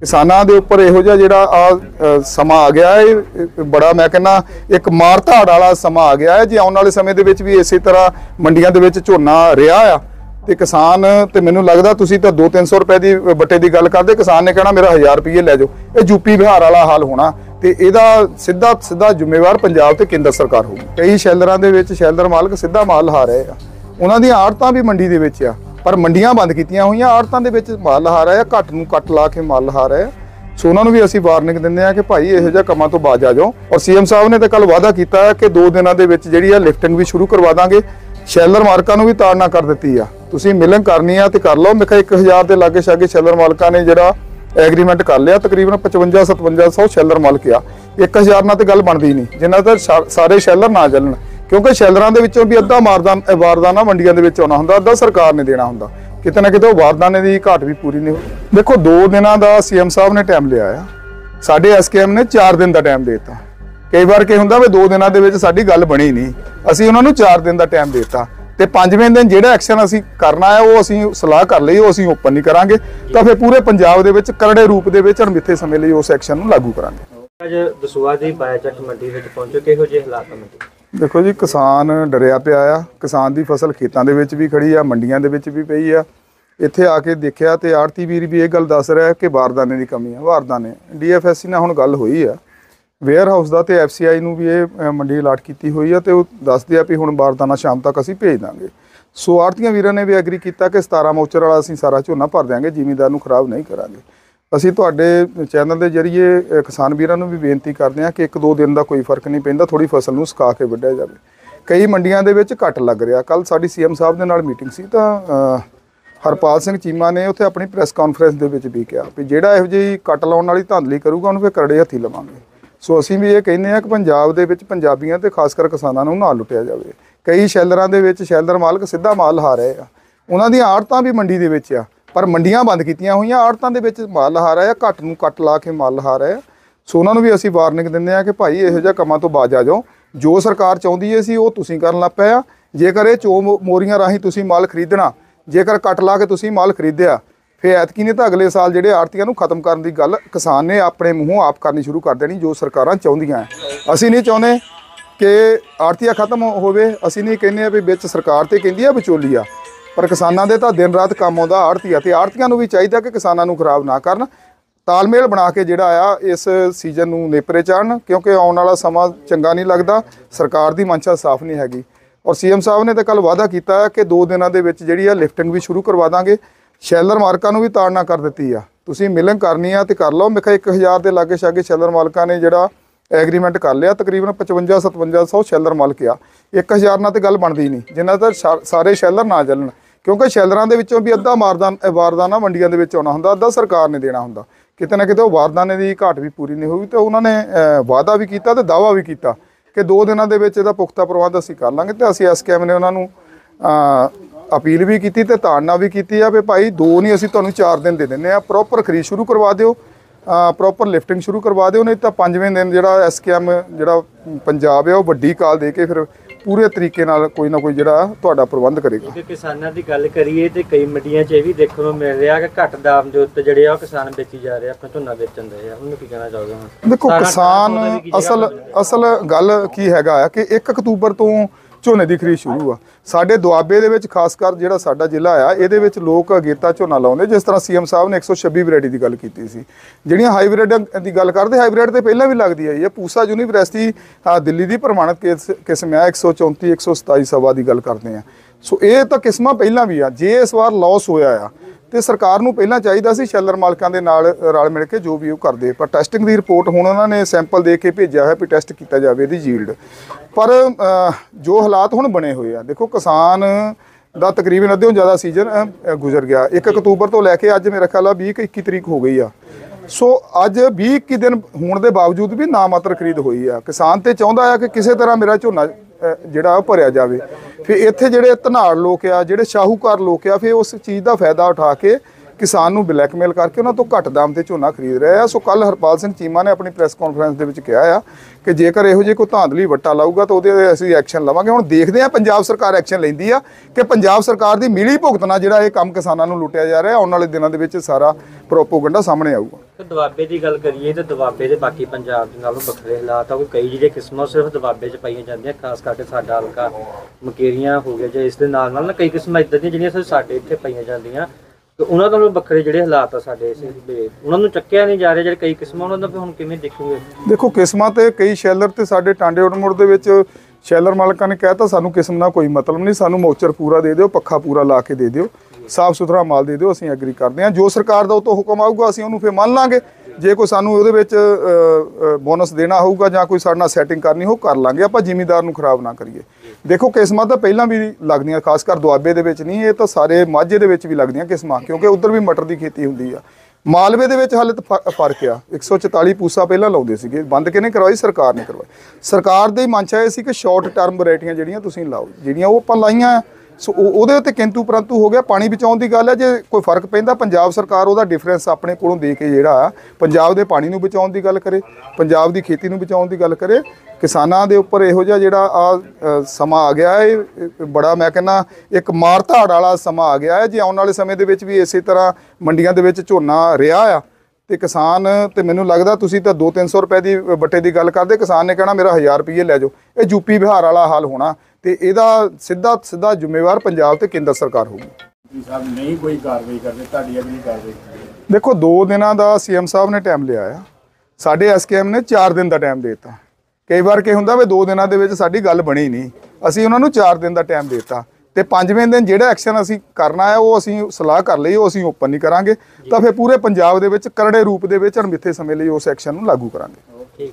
ਕਿਸਾਨਾਂ ਦੇ ਉੱਪਰ ਇਹੋ ਜਿਹਾ ਜਿਹੜਾ ਆ ਸਮਾਂ ਆ ਗਿਆ ਹੈ, ਇਹ ਬੜਾ ਮੈਂ ਕਹਿੰਦਾ ਇੱਕ ਮਾਰ ਧਾੜ ਵਾਲਾ ਸਮਾਂ ਆ ਗਿਆ ਹੈ, ਜੇ ਆਉਣ ਵਾਲੇ ਸਮੇਂ ਦੇ ਵਿੱਚ ਵੀ ਇਸੇ ਤਰ੍ਹਾਂ ਮੰਡੀਆਂ ਦੇ ਵਿੱਚ ਝੋਨਾ ਰਿਹਾ ਆ, ਤੇ ਕਿਸਾਨ ਤੇ ਮੈਨੂੰ ਲੱਗਦਾ ਤੁਸੀਂ ਤਾਂ 2-300 ਰੁਪਏ ਦੀ ਬੱਟੇ ਦੀ ਗੱਲ ਕਰਦੇ, ਕਿਸਾਨ ਨੇ ਕਹਿਣਾ ਮੇਰਾ 1000 ਰੁਪਏ ਲੈ ਜਾਓ। ਇਹ ਯੂਪੀ ਬਿਹਾਰ ਵਾਲਾ ਹਾਲ ਹੋਣਾ, ਤੇ ਇਹਦਾ ਸਿੱਧਾ ਸਿੱਧਾ ਜ਼ਿੰਮੇਵਾਰ ਪੰਜਾਬ ਤੇ ਕੇਂਦਰ ਸਰਕਾਰ ਹੋਊਗੀ ਕਈ ਸ਼ੈਲਰਾਂ ਦੇ ਵਿੱਚ ਸ਼ੈਲਰ ਮਾਲਕ ਸਿੱਧਾ ਮਾਲ ਲਾ ਰਹੇ ਆ। ਉਹਨਾਂ ਦੀਆਂ ਆੜਤਾਂ ਵੀ ਮੰਡੀ ਦੇ ਵਿੱਚ ਆ। ਪਰ ਮੰਡੀਆਂ ਬੰਦ ਕੀਤੀਆਂ ਹੋਈਆਂ, ਆੜਤਾਂ ਦੇ ਵਿੱਚ ਮਾਲ ਲਹਾ ਰਹੇ ਘੱਟ ਨੂੰ ਕੱਟ ਲਾ ਕੇ ਮਾਲ ਲਹਾ ਰਹੇ ਸੋ ਉਹਨਾਂ ਨੂੰ ਵੀ ਅਸੀਂ ਵਾਰਨਿੰਗ ਦਿੰਦੇ ਆ ਕਿ ਭਾਈ ਇਹੋ ਜਿਹਾ ਕੰਮਾਂ ਤੋਂ ਬਾਜ ਆ ਜਾਓ। ਔਰ ਸੀਐਮ ਸਾਹਿਬ ਨੇ ਤਾਂ ਕੱਲ ਵਾਅਦਾ ਕੀਤਾ ਕਿ 2 ਦਿਨਾਂ ਦੇ ਵਿੱਚ ਜਿਹੜੀ ਆ ਲਿਫਟਿੰਗ ਵੀ ਸ਼ੁਰੂ ਕਰਵਾ ਦਾਂਗੇ। ਸ਼ੈਲਰ ਮਾਲਕਾਂ ਨੂੰ ਵੀ ਤਾੜਨਾ ਕਰ ਦਿੱਤੀ ਆ। ਤੁਸੀਂ ਮਿਲਣ ਕਰਨੀ ਆ ਤੇ ਕਰ ਲਓ। ਮੈਂ ਕਿਹਾ 1000 ਦੇ ਲਾਗੇ ਛਾਗੇ ਸ਼ੈਲਰ ਮਾਲਕਾਂ ਨੇ ਜਿਹੜਾ ਐਗਰੀਮੈਂਟ ਕਰ ਲਿਆ, ਤਕਰੀਬਨ 55 5700 ਸ਼ੈਲਰ ਮਾਲਕ ਆ। 1000 ਨਾਲ ਤੇ ਗੱਲ ਬਣਦੀ ਨਹੀਂ। ਜਿੰਨਾ ਤੱਕ ਸਾ- ਸਾਰੇ ਸ਼ੈਲਰ ਨਾ ਚੱਲਣ ਕਿਉਂਕਿ ਸ਼ੈਲਰਾਂ ਦੇ ਵਿੱਚੋਂ ਵੀ ਅੱਧਾ ਮਾਰਦਾਨ ਵਾਰਦਾਨਾ ਮੰਡੀਆਂ ਦੇ ਵਿੱਚ ਆਉਣਾ ਹੁੰਦਾ, ਅੱਧਾ ਸਰਕਾਰ ਨੇ ਦੇਣਾ ਹੁੰਦਾ। ਕਿਤੇ ਨਾ ਕਿਤੇ ਉਹ ਵਾਰਦਾਨੇ ਦੀ ਘਾਟ ਵੀ ਪੂਰੀ ਨਹੀਂ ਹੋਈ ਦੇਖੋ 2 ਦਿਨਾਂ ਦਾ ਸੀਐਮ ਸਾਹਿਬ ਨੇ ਟਾਈਮ ਲਿਆ ਆ। ਸਾਡੇ ਐਸਕੇਐਮ ਨੇ 4 ਦਿਨ ਦਾ ਟਾਈਮ ਦੇ ਦਿੱਤਾ। ਕਈ ਵਾਰ ਕੀ ਹੁੰਦਾ ਵੀ 2 ਦਿਨਾਂ ਦੇ ਵਿੱਚ ਸਾਡੀ ਗੱਲ ਬਣੀ ਨਹੀਂ। ਅਸੀਂ ਉਹਨਾਂ ਨੂੰ 4 ਦਿਨ ਦਾ ਟਾਈਮ ਦੇ ਦਿੱਤਾ। ਤੇ ਪੰਜਵੇਂ ਦਿਨ ਜਿਹੜਾ ਐਕਸ਼ਨ ਅਸੀਂ ਕਰਨਾ ਹੈ ਉਹ ਅਸੀਂ ਸਲਾਹ ਕਰ ਲਈ, ਉਹ ਅਸੀਂ ਓਪਨ ਨਹੀਂ ਕਰਾਂਗੇ। ਤਾਂ ਫਿਰ ਪੂਰੇ ਪੰਜਾਬ ਦੇ ਵਿੱਚ ਕਰੜੇ ਰੂਪ ਦੇ ਵਿੱਚ ਅਣਮਿੱਥੇ ਸਮੇਂ ਲਈ ਉਸ ਐਕਸ਼ਨ ਨੂੰ ਲਾਗੂ ਕਰਾਂਗੇ। ਅੱਜ ਦਸੂਆ ਦੀ ਬਾਇਚਕ ਮੰਡੀ ਵਿੱਚ ਪਹੁੰਚੋ, ਕਿਹੋ ਜਿਹੇ ਹਾਲਾਤ ਮੰਡੀ ਦੇਖੋ ਜੀ, ਕਿਸਾਨ ਡਰਿਆ ਪਿਆ ਆ। ਕਿਸਾਨ ਦੀ ਫਸਲ ਖੇਤਾਂ ਦੇ ਵਿੱਚ ਵੀ ਖੜੀ ਆ, ਮੰਡੀਆਂ ਦੇ ਵਿੱਚ ਵੀ ਪਈ ਆ। ਇੱਥੇ ਆ ਕੇ ਦੇਖਿਆ ਤੇ ਆੜਤੀ ਵੀਰ ਵੀ ਇਹ ਗੱਲ ਦੱਸ ਰਿਹਾ ਕਿ ਬਾਰਦਾਨੇ ਦੀ ਕਮੀ ਆ ਬਾਰਦਾਨੇ ਡੀਐਫਐਸਸੀ ਨਾਲ ਹੁਣ ਗੱਲ ਹੋਈ ਆ। ਵੇਅਰ ਹਾਊਸ ਦਾ ਤੇ ਐਫਸੀਆਈ ਨੂੰ ਵੀ ਇਹ ਮੰਡੀ ਅਲਾਟ ਕੀਤੀ ਹੋਈ ਆ ਤੇ ਉਹ ਦੱਸਦੇ ਆ ਵੀ ਹੁਣ ਬਾਰਦਾਨਾ ਸ਼ਾਮ ਤੱਕ ਅਸੀਂ ਭੇਜ ਦਾਂਗੇ। ਸੋ ਆੜਤੀਆਂ ਵੀਰਾਂ ਨੇ ਵੀ ਐਗਰੀ ਕੀਤਾ ਕਿ 17 ਮੋਚਰ ਵਾਲਾ ਅਸੀਂ ਸਾਰਾ ਝੋਨਾ ਭਰ ਦਿਆਂਗੇ, ਜ਼ਿਮੀਂਦਾਰ ਨੂੰ ਖਰਾਬ ਨਹੀਂ ਕਰਾਂਗੇ। ਅਸੀਂ ਤੁਹਾਡੇ ਚੈਨਲ ਦੇ ਜਰੀਏ ਕਿਸਾਨ ਵੀਰਾਂ ਨੂੰ ਵੀ ਬੇਨਤੀ ਕਰਦੇ ਹਾਂ ਕਿ ਇੱਕ ਦੋ ਦਿਨ ਦਾ ਕੋਈ ਫ਼ਰਕ ਨਹੀਂ ਪੈਂਦਾ ਥੋੜੀ ਫਸਲ ਨੂੰ ਸੁਕਾ ਕੇ ਵੱਢਿਆ ਜਾਵੇ। ਕਈ ਮੰਡੀਆਂ ਦੇ ਵਿੱਚ ਘੱਟ ਲੱਗ ਰਿਹਾ। ਕੱਲ ਸਾਡੀ ਸੀਐਮ ਸਾਹਿਬ ਦੇ ਨਾਲ ਮੀਟਿੰਗ ਸੀ ਤਾਂ ਹਰਪਾਲ ਸਿੰਘ ਚੀਮਾ ਨੇ ਉੱਥੇ ਆਪਣੀ ਪ੍ਰੈਸ ਕਾਨਫਰੰਸ ਦੇ ਵਿੱਚ ਵੀ ਕਿਹਾ ਵੀ ਜਿਹੜਾ ਇਹੋ ਜਿਹੀ ਕੱਟ ਲਾਉਣ ਵਾਲੀ ਧਾਂਦਲੀ ਕਰੂਗਾ, ਉਹਨੂੰ ਫਿਰ ਕਰੜੇ ਹੱਥੀ ਲਵਾਂਗੇ। ਸੋ ਅਸੀਂ ਵੀ ਇਹ ਕਹਿੰਦੇ ਆ ਕਿ ਪੰਜਾਬ ਦੇ ਵਿੱਚ ਪੰਜਾਬੀਆਂ ਤੇ ਖਾਸ ਕਰ ਕਿਸਾਨਾਂ ਨੂੰ ਨਾ ਲੁੱਟਿਆ ਜਾਵੇ। ਕਈ ਸ਼ੈਲਰਾਂ ਦੇ ਵਿੱਚ ਸ਼ੈਲਰ ਮਾਲਕ ਸਿੱਧਾ ਮਾਲ ਲਾ ਰਹੇ ਆ। ਉਹਨਾਂ ਦੀਆਂ ਆੜਤਾਂ ਵੀ ਮੰਡੀ ਦੇ ਵਿੱਚ ਆ। ਪਰ ਮੰਡੀਆਂ ਬੰਦ ਕੀਤੀਆਂ ਹੋਈਆਂ, ਆੜਤਾਂ ਦੇ ਵਿੱਚ ਮਾਲ ਲਹਾ ਰਹੇ ਆ ਘੱਟ ਨੂੰ ਕੱਟ ਲਾ ਕੇ ਮਾਲ ਲਹਾ ਰਹੇ ਸੋ ਉਹਨਾਂ ਨੂੰ ਵੀ ਅਸੀਂ ਵਾਰਨਿੰਗ ਦਿੰਦੇ ਆ ਕਿ ਭਾਈ ਇਹੋ ਜਿਹਾ ਕੰਮਾਂ ਤੋਂ ਬਾਜ ਆ ਜਾਓ। ਜੋ ਸਰਕਾਰ ਚਾਹੁੰਦੀ ਹੈ ਸੀ, ਉਹ ਤੁਸੀਂ ਕਰਨ ਲੱਗ ਪਏ ਆ ਜੇਕਰ ਇਹ ਚੋ ਮੋ- ਮੋਰੀਆਂ ਰਾਹੀਂ ਤੁਸੀਂ ਮਾਲ ਖਰੀਦਣਾ, ਜੇਕਰ ਕੱਟ ਲਾ ਕੇ ਤੁਸੀਂ ਮਾਲ ਖਰੀਦਿਆ, ਫਿਰ ਐਤਕੀ ਨੇ ਤਾਂ ਅਗਲੇ ਸਾਲ ਜਿਹੜੇ ਆੜਤੀਆਂ ਨੂੰ ਖਤਮ ਕਰਨ ਦੀ ਗੱਲ ਕਿਸਾਨ ਨੇ ਆਪਣੇ ਮੂੰਹੋਂ ਆਪ ਕਰਨੀ ਸ਼ੁਰੂ ਕਰ ਦੇਣੀ, ਜੋ ਸਰਕਾਰਾਂ ਚਾਹੁੰਦੀਆਂ ਅਸੀਂ ਨਹੀਂ ਚਾਹੁੰਦੇ ਕਿ ਆੜਤੀਆ ਖਤਮ ਹੋਵੇ। ਅਸੀਂ ਨਹੀਂ ਕਹਿੰਦੇ ਆ ਵੀ ਵਿੱਚ ਸਰਕਾਰ ਤੇ ਕਹਿੰਦੀ ਆ, ਵਿਚੋਲੀ ਆ। ਪਰ ਕਿਸਾਨਾਂ ਦੇ ਤਾਂ ਦਿਨ ਰਾਤ ਕੰਮ ਆਉਂਦਾ ਆੜਤੀਆ ਤੇ ਆੜਤੀਆਂ ਨੂੰ ਵੀ ਚਾਹੀਦਾ ਕਿ ਕਿਸਾਨਾਂ ਨੂੰ ਖਰਾਬ ਨਾ ਕਰਨ। ਤਾਲਮੇਲ ਬਣਾ ਕੇ ਜਿਹੜਾ ਆ, ਇਸ ਸੀਜ਼ਨ ਨੂੰ ਨੇਪਰੇ ਚਾੜਨ, ਕਿਉਂਕਿ ਆਉਣ ਵਾਲਾ ਸਮਾਂ ਚੰਗਾ ਨਹੀਂ ਲੱਗਦਾ, ਸਰਕਾਰ ਦੀ ਮਨਸ਼ਾ ਸਾਫ਼ ਨਹੀਂ ਹੈਗੀ। ਔਰ ਸੀਐਮ ਸਾਹਿਬ ਨੇ ਤਾਂ ਕੱਲ ਵਾਅਦਾ ਕੀਤਾ ਹੈ ਕਿ 2 ਦਿਨਾਂ ਦੇ ਵਿੱਚ ਜਿਹੜੀ ਆ ਲਿਫਟਿੰਗ ਵੀ ਸ਼ੁਰੂ ਕਰਵਾ ਦਾਂਗੇ। ਸ਼ੈਲਰ ਮਾਰਕਾਂ ਨੂੰ ਵੀ ਤਾੜਨਾ ਕਰ ਦਿੱਤੀ ਆ। ਤੁਸੀਂ ਮਿਲਿੰਗ ਕਰਨੀ ਆ ਤੇ ਕਰ ਲਓ। ਮੈਂ ਕਿਹਾ 1000 ਦੇ ਲਾਗੇ ਛਾਗੇ ਸ਼ੈਲਰ ਮਾਲਕਾਂ ਨੇ ਜਿਹੜਾ ਐਗਰੀਮੈਂਟ ਕਰ ਲਿਆ, ਤਕਰੀਬਨ 55 5700 ਸ਼ੈਲਰ ਮਾਲਕ ਆ। 1000 ਨਾਲ ਤੇ ਗੱਲ ਬਣਦੀ ਨਹੀਂ। ਜਿੰਨਾ ਤੱਕ ਸਾ- ਸਾਰੇ ਸ਼ੈਲਰ ਨਾ ਚੱਲਣ ਕਿਉਂਕਿ ਸ਼ੈਲਰਾਂ ਦੇ ਵਿੱਚੋਂ ਵੀ ਅੱਧਾ ਮਾਰਦਾਨ ਵਾਰਦਾਨਾ ਮੰਡੀਆਂ ਦੇ ਵਿੱਚ ਆਉਣਾ ਹੁੰਦਾ, ਅੱਧਾ ਸਰਕਾਰ ਨੇ ਦੇਣਾ ਹੁੰਦਾ। ਕਿਤੇ ਨਾ ਕਿਤੇ ਉਹ ਵਾਰਦਾਨੇ ਦੀ ਘਾਟ ਵੀ ਪੂਰੀ ਨਹੀਂ ਹੋਈ ਤੇ ਉਹਨਾਂ ਨੇ ਵਾਅਦਾ ਵੀ ਕੀਤਾ ਤੇ ਦਾਵਾ ਵੀ ਕੀਤਾ ਕਿ ਦੋ ਦਿਨਾਂ ਦੇ ਵਿੱਚ ਇਹਦਾ ਪੁਖਤਾ ਪ੍ਰਬੰਧ ਅਸੀਂ ਕਰ ਲਾਂਗੇ ਤੇ ਅਸੀਂ ਐਸਕੇਐਮ ਨੇ ਉਹਨਾਂ ਨੂੰ ਅਪੀਲ ਵੀ ਕੀਤੀ ਤੇ ਤਾੜਨਾ ਵੀ ਕੀਤੀ ਆ ਵੀ ਭਾਈ ਦੋ ਨਹੀਂ, ਅਸੀਂ ਤੁਹਾਨੂੰ ਚਾਰ ਦਿਨ ਦੇ ਦਿੰਨੇ ਆ ਪ੍ਰੋਪਰ ਖਰੀਦ ਸ਼ੁਰੂ ਕਰਵਾ ਦਿਓ ਪ੍ਰੋਪਰ ਲਿਫਟਿੰਗ ਸ਼ੁਰੂ ਕਰਵਾ ਦਿਓ, ਨਹੀਂ ਤਾਂ ਪੰਜਵੇਂ ਦਿਨ ਜਿਹੜਾ ਐਸਕੇਐਮ ਜਿਹੜਾ ਪੰਜਾਬ ਹੈ ਉਹ ਵੱਡੀ ਕਾਲ ਦੇ ਕੇ ਫਿਰ ਪੂਰੇ ਤਰੀਕੇ ਨਾਲ ਕੋਈ ਨਾ ਕੋਈ ਜਿਹੜਾ ਤੁਹਾਡਾ ਪ੍ਰਬੰਧ ਕਰੇਗਾ। ਜੇ ਕਿਸਾਨਾਂ ਦੀ ਗੱਲ ਕਰੀਏ ਤੇ ਕਈ ਮੰਡੀਆਂ 'ਚ ਇਹ ਵੀ ਦੇਖਣ ਨੂੰ ਮਿਲ ਰਿਹਾ ਕਿ ਘੱਟ ਦਾਮ ਦੇ ਉੱਤੇ ਜਿਹੜੇ ਆ ਕਿਸਾਨ ਵੇਚੀ ਜਾ ਰਹੇ ਆ ਆਪਣਾ ਝੋਨਾ ਵੇਚਣ ਦੇ ਆ। ਉਹਨੂੰ ਕੀ ਕਹਿਣਾ ਚਾਹੋਗੇ ਦੇਖੋ ਕਿਸਾਨ ਅਸਲ ਅਸਲ ਗੱਲ ਕੀ ਹੈਗਾ ਕਿ 1 ਅਕਤੂਬਰ ਤੋਂ ਝੋਨੇ ਦੀ ਖਰੀਦ ਸ਼ੁਰੂ ਆ। ਸਾਡੇ ਦੁਆਬੇ ਦੇ ਵਿੱਚ ਖਾਸ ਕਰ ਜਿਹੜਾ ਸਾਡਾ ਜ਼ਿਲ੍ਹਾ ਆ, ਇਹਦੇ ਵਿੱਚ ਲੋਕ ਅਗੇਤਾ ਝੋਨਾ ਲਾਉਂਦੇ, ਜਿਸ ਤਰ੍ਹਾਂ ਸੀਐਮ ਸਾਹਿਬ ਨੇ 126 ਵੈਰਾਈਟੀ ਦੀ ਗੱਲ ਕੀਤੀ ਸੀ। ਜਿਹੜੀਆਂ ਹਾਈਬ੍ਰਿਡ ਦੀ ਗੱਲ ਕਰਦੇ ਹਾਈਬ੍ਰਿਡ ਤੇ ਪਹਿਲਾਂ ਵੀ ਲੱਗਦੀ ਆਈ ਹੈ ਪੂਸਾ ਯੂਨੀਵਰਸਿਟੀ ਦਿੱਲੀ ਦੀ ਪ੍ਰਮਾਣਿਤ ਕਿਸ- ਕਿਸਮ ਹੈ 134 127 ਸਵਾ ਦੀ ਗੱਲ ਕਰਦੇ ਆ। ਸੋ ਇਹ ਤਾਂ ਕਿਸਮਾਂ ਪਹਿਲਾਂ ਵੀ ਆ। ਜੇ ਇਸ ਵਾਰ ਲਾਸ ਹੋਇਆ ਆ ਤੇ ਸਰਕਾਰ ਨੂੰ ਪਹਿਲਾਂ ਚਾਹੀਦਾ ਸੀ ਸ਼ੈਲਰ ਮਾਲਕਾਂ ਦੇ ਨਾਲ ਰਲ ਮਿਲ ਕੇ ਜੋ ਵੀ ਉਹ ਕਰਦੇ। ਪਰ ਟੈਸਟਿੰਗ ਦੀ ਰਿਪੋਰਟ ਹੁਣ ਉਹਨਾਂ ਨੇ ਸੈਂਪਲ ਦੇ ਕੇ ਭੇਜਿਆ ਹੈ ਵੀ ਟੈਸਟ ਕੀਤਾ ਜਾਵੇ ਇਹਦੀ ਯੀਲਡ ਪਰ ਜੋ ਹਾਲਾਤ ਹੁਣ ਬਣੇ ਹੋਏ ਆ ਦੇਖੋ ਕਿਸਾਨ ਦਾ ਤਕਰੀਬਨ ਅੱਧਿਓਂ ਜ਼ਿਆਦਾ ਸੀਜ਼ਨ ਗੁਜ਼ਰ ਗਿਆ। 1 ਅਕਤੂਬਰ ਤੋਂ ਲੈ ਕੇ ਅੱਜ ਮੇਰਾ ਖਿਆਲ ਆ 20 ਕਿ 21 ਤਰੀਕ ਹੋ ਗਈ ਆ। ਸੋ ਅੱਜ 20 21 ਦਿਨ ਹੋਣ ਦੇ ਬਾਵਜੂਦ ਵੀ ਨਾ ਮਾਤਰ ਖਰੀਦ ਹੋਈ ਆ। ਕਿਸਾਨ ਤੇ ਚਾਹੁੰਦਾ ਆ ਕਿ ਕਿਸੇ ਤਰ੍ਹਾਂ ਮੇਰਾ ਝੋਨਾ ਜਿਹੜਾ ਉਹ ਭਰਿਆ ਜਾਵੇ। ਫਿਰ ਇੱਥੇ ਜਿਹੜੇ ਧਨਾੜ ਲੋਕ ਆ, ਜਿਹੜੇ ਸ਼ਾਹੂਕਾਰ ਲੋਕ ਆ, ਫਿਰ ਉਸ ਚੀਜ਼ ਦਾ ਫਾਇਦਾ ਉਠਾ ਕੇ ਕਿਸਾਨ ਨੂੰ ਬਲੈਕਮੇਲ ਕਰਕੇ ਉਹਨਾਂ ਤੋਂ ਘੱਟ ਦਾਮ ਤੇ ਝੋਨਾ ਖਰੀਦ ਰਹੇ ਆ ਸੋ ਕੱਲ ਹਰਪਾਲ ਸਿੰਘ ਚੀਮਾ ਨੇ ਆਪਣੀ ਪ੍ਰੈਸ ਕਾਨਫਰੰਸ ਦੇ ਵਿੱਚ ਕਿਹਾ ਆ ਕਿ ਜੇਕਰ ਇਹੋ ਜਿਹੇ ਕੋਈ ਧਾਂਦਲੀ ਵੱਟਾ ਲਾਊਗਾ ਤਾਂ ਉਹਦੇ ਅਸੀਂ ਐਕਸ਼ਨ ਲਵਾਂਗੇ। ਹੁਣ ਦੇਖਦੇ ਆ ਪੰਜਾਬ ਸਰਕਾਰ ਐਕਸ਼ਨ ਲੈਂਦੀ ਆ ਕਿ ਪੰਜਾਬ ਸਰਕਾਰ ਦੀ ਮਿਲੀ ਭੁਗਤ ਜਿਹੜਾ ਇਹ ਕੰਮ ਕਿਸਾਨਾਂ ਨੂੰ ਲੁੱਟਿਆ ਜਾ ਰਿਹਾ, ਆਉਣ ਵਾਲੇ ਦਿਨਾਂ ਦੇ ਵਿੱਚ ਸਾਰਾ ਪ੍ਰੋਪੋਗੰਡਾ ਸਾਹਮਣੇ ਆਊਗਾ। ਤੇ ਦੁਆਬੇ ਦੀ ਗੱਲ ਕਰੀਏ ਤੇ ਦੁਆਬੇ ਦੇ ਬਾਕੀ ਪੰਜਾਬ ਦੇ ਨਾਲੋਂ ਵੱਖਰੇ ਹਾਲਾਤ ਆ। ਕੋਈ ਕਈ ਜਿਹੜੀਆਂ ਕਿਸਮਾਂ ਸਿਰਫ ਦੁਆਬੇ 'ਚ ਪਾਈਆਂ ਜਾਂਦੀਆਂ, ਖਾਸ ਕਰਕੇ ਸਾਡਾ ਹਲਕਾ ਮਕੇਰੀਆਂ ਹੋ ਗਿਆ ਜਾਂ ਇਸ ਦੇ ਨਾਲ ਨਾਲ ਨਾ ਕਈ ਕਿਸਮਾਂ ਇਦਾਂ ਦੀਆਂ ਜਿਹੜੀਆਂ ਸਾਡੇ ਇੱਥੇ ਪਾਈਆਂ ਜਾਂਦੀਆਂ। ਤੇ ਉਹਨਾਂ ਤੋਂ ਵੱਖਰੇ ਜਿਹੜੇ ਹਾਲਾਤ ਆ ਸਾਡੇ ਇਸ ਦੇ। ਉਹਨਾਂ ਨੂੰ ਚੱਕਿਆ ਨਹੀਂ ਜਾ ਰਿਹਾ ਜਿਹੜੇ ਕਈ ਕਿਸਮਾਂ ਉਹਨਾਂ ਦਾ ਹੁਣ ਕਿਵੇਂ ਦੇਖੋਗੇ? ਦੇਖੋ, ਕਿਸਮਾਂ ਤੇ ਕਈ ਸ਼ੈਲਰ ਤੇ ਸਾਡੇ ਟਾਂਡੇ ਉੜਮੁੜ ਦੇ ਵਿੱਚ ਸ਼ੈਲਰ ਮਾਲਕਾਂ ਨੇ ਕਹਿਤਾ, ਸਾਨੂੰ ਕਿਸਮ ਨਾਲ ਕੋਈ ਮਤਲਬ ਨਹੀਂ, ਸਾਨੂੰ ਮੌਚਰ ਪੂਰਾ ਦੇ ਦਿਓ, ਪੱਖਾ ਪੂਰਾ ਲਾ ਕੇ ਦੇ ਦਿਓ, ਸਾਫ਼ ਸੁਥਰਾ ਮਾਲ ਦੇ ਦਿਓ, ਅਸੀਂ ਐਗਰੀ ਕਰਦੇ ਹਾਂ। ਜੋ ਸਰਕਾਰ ਦਾ ਉਹ ਤੋਂ ਹੁਕਮ ਆਊਗਾ, ਅਸੀਂ ਉਹਨੂੰ ਫਿਰ ਮੰਨ ਲਾਂਗੇ। ਜੇ ਕੋਈ ਸਾਨੂੰ ਉਹਦੇ ਵਿੱਚ ਬੋਨਸ ਦੇਣਾ ਹੋਊਗਾ ਜਾਂ ਕੋਈ ਸਾਡੇ ਨਾਲ ਸੈਟਿੰਗ ਕਰਨੀ ਹੋ ਕਰ ਲਾਂਗੇ। ਆਪਾਂ ਜ਼ਿਮੀਦਾਰ ਨੂੰ ਖਰਾਬ ਨਾ ਕਰੀਏ। ਦੇਖੋ, ਕਿਸਮਾਂ ਤਾਂ ਪਹਿਲਾਂ ਵੀ ਲੱਗਦੀਆਂ, ਖਾਸ ਕਰ ਦੁਆਬੇ ਦੇ ਵਿੱਚ ਨਹੀਂ, ਇਹ ਤਾਂ ਸਾਰੇ ਮਾਝੇ ਦੇ ਵਿੱਚ ਵੀ ਲੱਗਦੀਆਂ ਕਿਸਮਾਂ, ਕਿਉਂਕਿ ਉੱਧਰ ਵੀ ਮਟਰ ਦੀ ਖੇਤੀ ਹੁੰਦੀ ਆ। ਮਾਲਵੇ ਦੇ ਵਿੱਚ ਹਾਲਤ ਫ- ਫ਼ਰਕ ਆ। 144 ਪੂਸਾ ਪਹਿਲਾਂ ਲਾਉਂਦੇ ਸੀਗੇ। ਬੰਦ ਕਿਹਨੇ ਕਰਵਾਈ? ਸਰਕਾਰ ਨੇ ਕਰਵਾਈ। ਸਰਕਾਰ ਦੇ ਮਨਸ਼ਾ ਇਹ ਸੀ ਕਿ ਸ਼ਾਰਟ ਟਰਮ ਵੈਰਾਈਟੀਆਂ ਜਿਹੜੀਆਂ ਤੁਸੀਂ ਲਾਓ, ਜਿਹੜੀਆਂ ਉਹ ਆਪਾਂ ਲਾਈਆਂ ਸੋ ਉਹਦੇ ਉੱਤੇ ਕਿੰਤੂ ਪਰੰਤੂ ਹੋ ਗਿਆ। ਪਾਣੀ ਬਚਾਉਣ ਦੀ ਗੱਲ ਹੈ ਜੇ ਕੋਈ ਫ਼ਰਕ ਪੈਂਦਾ ਪੰਜਾਬ ਸਰਕਾਰ ਉਹਦਾ ਡਿਫਰੈਂਸ ਆਪਣੇ ਕੋਲੋਂ ਦੇ ਕੇ ਜਿਹੜਾ ਆ ਪੰਜਾਬ ਦੇ ਪਾਣੀ ਨੂੰ ਬਚਾਉਣ ਦੀ ਗੱਲ ਕਰੇ ਪੰਜਾਬ ਦੀ ਖੇਤੀ ਨੂੰ ਬਚਾਉਣ ਦੀ ਗੱਲ ਕਰੇ। ਕਿਸਾਨਾਂ ਦੇ ਉੱਪਰ ਇਹੋ ਜਿਹਾ ਜਿਹੜਾ ਆ ਸਮਾਂ ਆ ਗਿਆ ਹੈ, ਇਹ ਬੜਾ ਮੈਂ ਕਹਿੰਦਾ ਇੱਕ ਮਾਰ ਧਾੜ ਵਾਲਾ ਸਮਾਂ ਆ ਗਿਆ ਹੈ। ਜੇ ਆਉਣ ਵਾਲੇ ਸਮੇਂ ਦੇ ਵਿੱਚ ਵੀ ਇਸੇ ਤਰ੍ਹਾਂ ਮੰਡੀਆਂ ਦੇ ਵਿੱਚ ਝੋਨਾ ਰਿਹਾ ਆ ਤੇ ਕਿਸਾਨ ਤੇ ਮੈਨੂੰ ਲੱਗਦਾ ਤੁਸੀਂ ਤਾਂ 2-300 ਰੁਪਏ ਦੀ ਬੱਟੇ ਦੀ ਗੱਲ ਕਰਦੇ ਕਿਸਾਨ ਨੇ ਕਹਿਣਾ ਮੇਰਾ 1000 ਰੁਪਏ ਲੈ ਜਾਓ। ਇਹ ਯੂਪੀ ਬਿਹਾਰ ਵਾਲਾ ਹਾਲ ਹੋਣਾ ਤੇ ਇਹਦਾ ਸਿੱਧਾ ਸਿੱਧਾ ਜ਼ਿੰਮੇਵਾਰ ਪੰਜਾਬ ਤੇ ਕੇਂਦਰ ਸਰਕਾਰ ਹੋਊਗੀ। ਜੀ ਸਾਹਿਬ ਨਹੀਂ ਕੋਈ ਕਾਰਵਾਈ ਕਰਦੇ ਤੁਹਾਡੀ ਅਗਲੀ ਕਾਰਵਾਈ? ਦੇਖੋ 2 ਦਿਨਾਂ ਦਾ ਸੀਐਮ ਸਾਹਿਬ ਨੇ ਟਾਈਮ ਲਿਆ ਆ। ਸਾਡੇ ਐਸਕੇਐਮ ਨੇ 4 ਦਿਨ ਦਾ ਟਾਈਮ ਦਿੱਤਾ। ਕਈ ਵਾਰ ਕੀ ਹੁੰਦਾ ਵੀ 2 ਦਿਨਾਂ ਦੇ ਵਿੱਚ ਸਾਡੀ ਗੱਲ ਬਣੀ ਨਹੀਂ। ਅਸੀਂ ਉਹਨਾਂ ਨੂੰ 4 ਦਿਨ ਦਾ ਟਾਈਮ ਦਿੱਤਾ। ਤੇ ਪੰਜਵੇਂ ਦਿਨ ਜਿਹੜਾ ਐਕਸ਼ਨ ਅਸੀਂ ਕਰਨਾ ਹੈ ਉਹ ਅਸੀਂ ਸਲਾਹ ਕਰ ਲਈ, ਉਹ ਅਸੀਂ ਓਪਨ ਨਹੀਂ ਕਰਾਂਗੇ। ਤਾਂ ਫਿਰ ਪੂਰੇ ਪੰਜਾਬ ਦੇ ਵਿੱਚ, ਕਰੜੇ ਰੂਪ ਦੇ ਵਿੱਚ ਅਣਮਿੱਥੇ ਸਮੇਂ ਲਈ ਉਸ ਐਕਸ਼ਨ ਨੂੰ ਲਾਗੂ ਕਰਾਂਗੇ। ਠੀਕ।